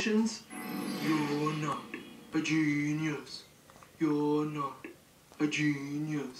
potions? you're not a genius. You're not a genius.